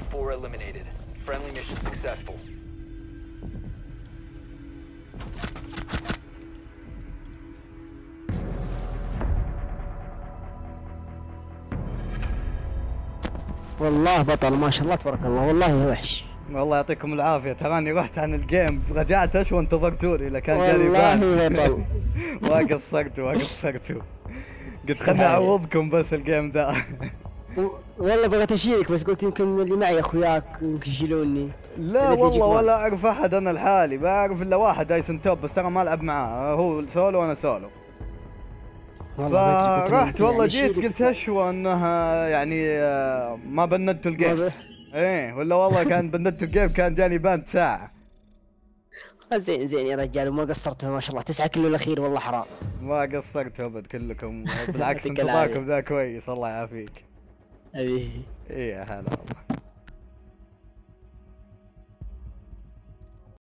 Op 4 eliminated. Friendly mission successful. والله بطل ما شاء الله تبارك الله. والله وحش. والله يعطيكم العافية. تراني رحت عن ال game. رجعت أشوى انتظرتوني لكان جاني والله بطل ما قصرتوا ما قصرتوا قلت خلني أعوضكم بس ال game ذا والله بغيت اشيلك بس قلت يمكن اللي معي أخوياك يمكن يشيلوني لا والله. ولا أعرف أحد أنا لحالي. ما أعرف إلا واحد دايسون توب بس ترى ما العب معاه. هو سولو وأنا سولو. والله فرحت والله يعني جيت. قلت اشوى انها يعني آه، ما بندتوا ما ال game إيه ولا والله كان بندت ال game كان جاني ban ساعة. زين زين يا رجال وما قصرت ما شاء الله. تسعة kill والأخير والله حرام. ما قصرت أبد كلكم. بالعكس العافية. ذا كويس الله يعافيك. إيه يا هلا والله.